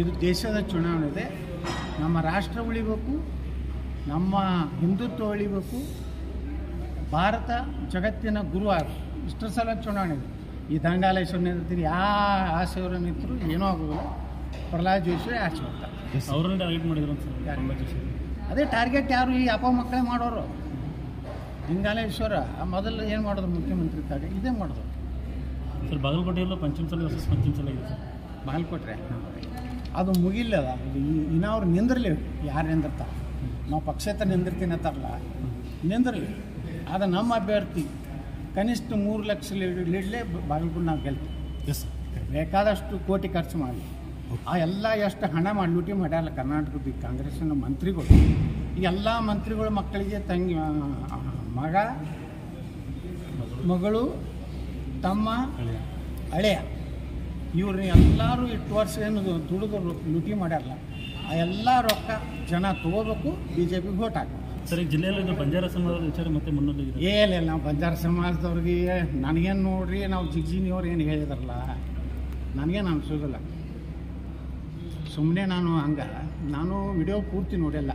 ಇದು ದೇಶದ ಚುನಾವಣೆ ಇದೆ. ನಮ್ಮ ರಾಷ್ಟ್ರ ಉಳಿಬೇಕು ನಮ್ಮ ಹಿಂದುತ್ವ ಉಳಿಬೇಕು. ಭಾರತ ಜಗತ್ತಿನ ಗುರು ಆಗ ಇಷ್ಟು ಸಲ ಚುನಾವಣೆ ಇದೆ. ಈ ದಂಗಾಲೇಶ್ವರ ಇರ್ತೀರಿ ಯಾ ಆಸೆಯವರು ನಿಂತರು ಏನೂ ಆಗೋದಿಲ್ಲ. ಪ್ರಹ್ಲಾದ್ ಜೋಶಿ ಆಚೆ ಅವ್ರನ್ನ ಟಾರ್ಗೆಟ್ ಮಾಡಿದ್ರು? ಅದೇ ಟಾರ್ಗೆಟ್ ಯಾರು? ಈ ಅಪ್ಪ ಮಕ್ಕಳೇ ಮಾಡೋರು. ಲಿಂಗಾಲೇಶ್ವರ ಮೊದಲು ಏನು ಮಾಡೋದು ಮುಖ್ಯಮಂತ್ರಿ ಇದ್ದಾಗ ಇದೇ ಮಾಡೋದು ಸರ್ ಬಾಗಲಕೋಟೆಯಲ್ಲೂ ಪಂಚಮಸಾಲಿ ವರ್ಸಸ್ ಪಂಚಮಸಾಲಿ ಇದೆ ಸರ್. ಬಾಲ್ಕೊಟ್ರೆ ಅದು ಮುಗಿಲ್ಲ ಅದು. ಇನ್ನು ಅವ್ರು ನಿಂದಿರಲಿ ಯಾರು ನಿಂದಿರ್ತಾರೆ? ನಾವು ಪಕ್ಷೇತರ ನಿಂದಿರ್ತೀನಿ ಅಂತಾರಲ್ಲ. ನಿಂದಿರಲಿ. ಅದು ನಮ್ಮ ಅಭ್ಯರ್ಥಿ ಕನಿಷ್ಠ ಮೂರು ಲಕ್ಷ ಲೀಡ್ ಲೀಡ್ಲೇ ಬಾಗಲಕೋಟೆ ನಾವು ಗೆಲ್ತೀವಿ. ಎಸ್ ಬೇಕಾದಷ್ಟು ಕೋಟಿ ಖರ್ಚು ಮಾಡಿ. ಆ ಎಲ್ಲ ಎಷ್ಟು ಹಣ ಮಾಡಿ ಲೂಟಿ ಮಾಡ್ಯಾರಲ್ಲ ಕರ್ನಾಟಕದ ಕಾಂಗ್ರೆಸ್ನ ಮಂತ್ರಿಗಳು. ಈ ಎಲ್ಲ ಮಂತ್ರಿಗಳ ಮಕ್ಕಳಿಗೆ ತಂಗಿ ಮಗ ಮಗಳು ತಮ್ಮ ಹಳೆಯ. ಇವ್ರನ್ನ ಎಲ್ಲರೂ ಇಟ್ಟು ವರ್ಷ ಏನು ದುಡಿದು ಲೂಟಿ ಮಾಡ್ಯಾರಲ್ಲ ಆ ಎಲ್ಲ ರೊಕ್ಕ ಜನ ತಗೋಬೇಕು ಬಿ ಜೆ ಪಿಗೆ ವೋಟ್ ಹಾಕಬೇಕು. ಸರ್ ಈ ಜಿಲ್ಲೆಯಲ್ಲಿ ಬಂಜಾರ ಸಮಾಜದ ವಿಚಾರ ಮತ್ತೆ ಮುನ್ನೆಲೆಗಿದೆ ಏನಿಲ್ಲ ನಾವು ಬಂಜಾರ ಸಮಾಜದವ್ರಿಗೆ ನನಗೇನು ನೋಡ್ರಿ ನಾವು ಜಿಗ್ಜಿನಿಯವ್ರು ಏನು ಹೇಳಿದಾರಲ್ಲ ನನಗೇನು ಅನ್ಸೋದಿಲ್ಲ. ಸುಮ್ಮನೆ ನಾನು ಹಂಗ ನಾನು ವಿಡಿಯೋ ಪೂರ್ತಿ ನೋಡಿಲ್ಲ.